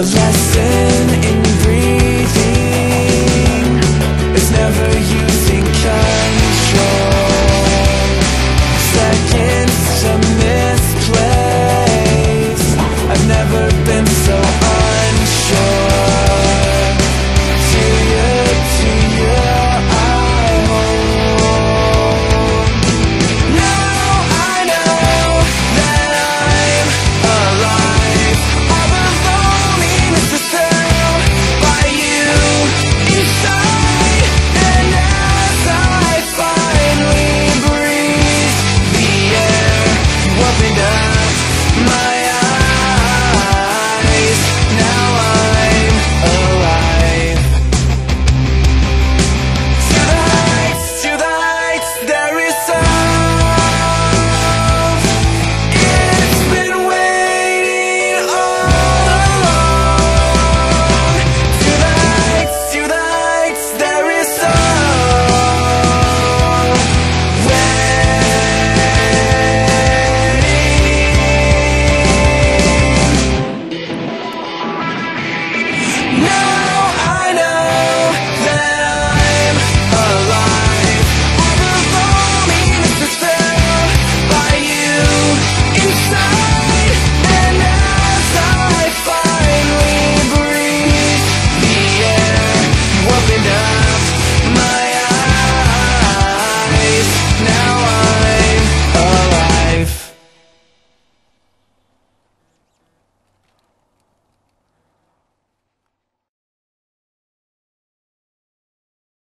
The lesson